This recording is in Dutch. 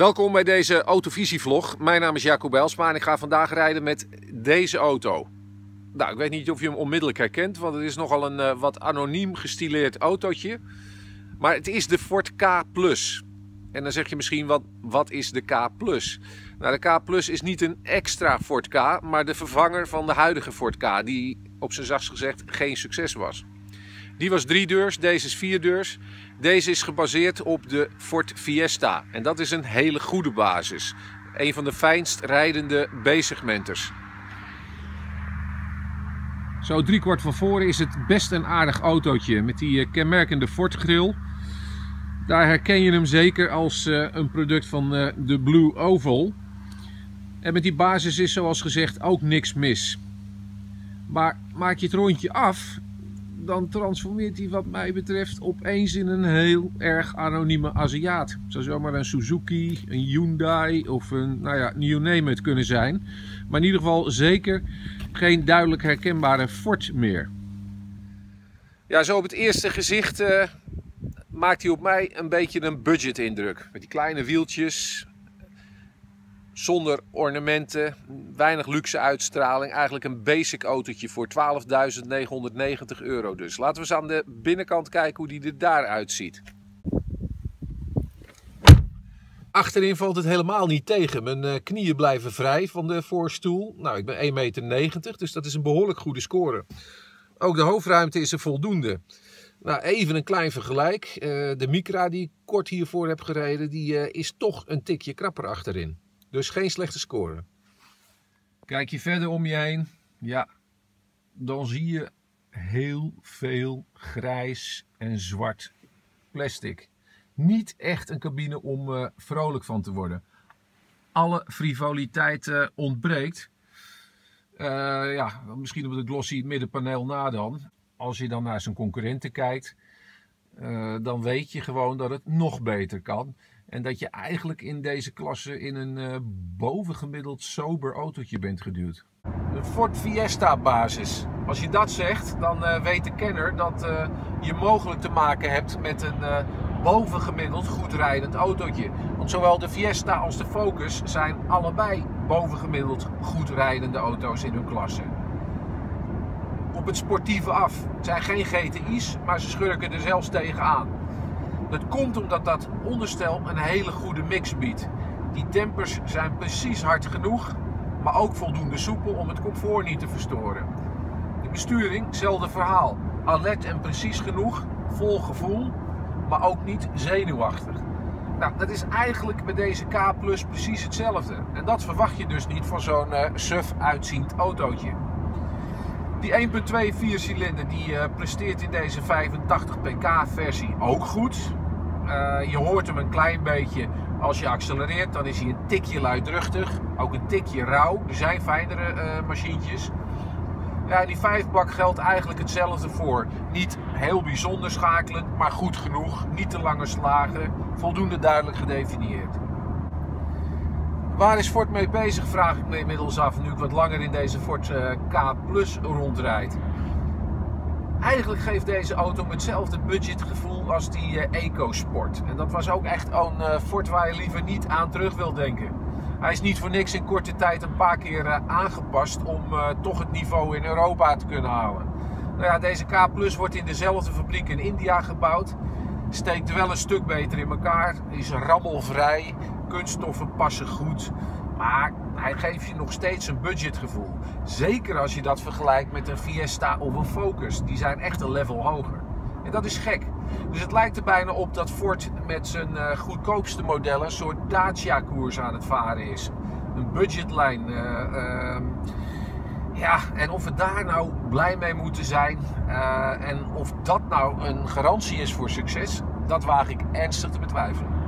Welkom bij deze Autovisie-vlog. Mijn naam is Jacob Belsma en ik ga vandaag rijden met deze auto. Nou, ik weet niet of je hem onmiddellijk herkent, want het is nogal een uh, wat anoniem gestileerd autootje. Maar het is de Ford K+. En dan zeg je misschien, wat, wat is de K+. Nou, de K is niet een extra Ford K, maar de vervanger van de huidige Ford K, die op zijn zachtst gezegd geen succes was. Die was drie deurs, deze is vier deurs. Deze is gebaseerd op de Ford Fiesta en dat is een hele goede basis. Een van de fijnst rijdende B-segmenters. Zo driekwart van voren is het best een aardig autootje met die eh, kenmerkende Ford grill. Daar herken je hem zeker als uh, een product van uh, de Blue Oval. En met die basis is zoals gezegd ook niks mis. Maar maak je het rondje af, dan transformeert hij wat mij betreft opeens in een heel erg anonieme Aziat. Zou zomaar een Suzuki, een Hyundai of een, nou ja, you name kunnen zijn. Maar in ieder geval zeker geen duidelijk herkenbare Ford meer. Ja, zo op het eerste gezicht uh, maakt hij op mij een beetje een budget indruk. Met die kleine wieltjes, zonder ornamenten, weinig luxe uitstraling. Eigenlijk een basic autootje voor 12.990 euro dus. Laten we eens aan de binnenkant kijken hoe die er daaruit ziet. Achterin valt het helemaal niet tegen. Mijn eh, knieën blijven vrij van de voorstoel. Nou, ik ben 1,90 meter, dus dat is een behoorlijk goede score. Ook de hoofdruimte is er voldoende. Nou, even een klein vergelijk. Eh, de Micra die ik kort hiervoor heb gereden, die eh, is toch een tikje krapper achterin. Dus geen slechte score. Kijk je verder om je heen, ja, dan zie je heel veel grijs en zwart plastic. Niet echt een cabine om uh, vrolijk van te worden. Alle frivoliteit ontbreekt. Uh, ja, misschien op het glossy middenpaneel na dan. Als je dan naar zijn concurrenten kijkt, dan weet je gewoon dat het nog beter kan. En dat je eigenlijk in deze klasse in een uh, bovengemiddeld sober autootje bent geduwd. Een Ford Fiesta basis. Als je dat zegt, dan uh, weet de kenner dat uh, je mogelijk te maken hebt met een bovengemiddeld goed rijdend autootje. Want zowel de Fiesta als de Focus zijn allebei bovengemiddeld goed rijdende auto's in hun klasse. Op het sportieve af. Het zijn geen GTI's, maar ze schurken er zelfs tegenaan. Dat komt omdat dat onderstel een hele goede mix biedt. Die tempers zijn precies hard genoeg, maar ook voldoende soepel om het comfort niet te verstoren. De besturing, hetzelfde verhaal. Alert en precies genoeg, vol gevoel, maar ook niet zenuwachtig. Nou, dat is eigenlijk met deze K Plus precies hetzelfde. En dat verwacht je dus niet van zo'n uh, suf uitziend autootje. Die 1.2 viercilinder die uh, presteert in deze 85 pk versie ook goed. Uh, je hoort hem een klein beetje als je accelereert. Dan is hij een tikje luidruchtig. Ook een tikje rauw. Er zijn fijnere uh, machientjes. Ja, die vijfbak geldt eigenlijk hetzelfde voor. Niet heel bijzonder schakelen, maar goed genoeg. Niet te lange slagen. Voldoende duidelijk gedefinieerd. Waar is Ford mee bezig, vraag ik me inmiddels af, nu ik wat langer in deze Ford uh, K Plus rondrijd. Eigenlijk geeft deze auto hetzelfde budgetgevoel als die uh, EcoSport. En dat was ook echt een uh, Ford waar je liever niet aan terug wil denken. Hij is niet voor niks in korte tijd een paar keer uh, aangepast om toch het niveau in Europa te kunnen halen. Nou ja, deze K Plus wordt in dezelfde fabriek in India gebouwd. Steekt wel een stuk beter in elkaar. Is rammelvrij. Kunststoffen passen goed. Maar hij geeft je nog steeds een budgetgevoel. Zeker als je dat vergelijkt met een Fiesta of een Focus. Die zijn echt een level hoger. En dat is gek. Dus het lijkt er bijna op dat Ford met zijn uh, goedkoopste modellen een soort Dacia-koers aan het varen is. Een budgetlijn. Uh, ja, en of we daar nou blij mee moeten zijn en of dat nou een garantie is voor succes, dat waag ik ernstig te betwijfelen.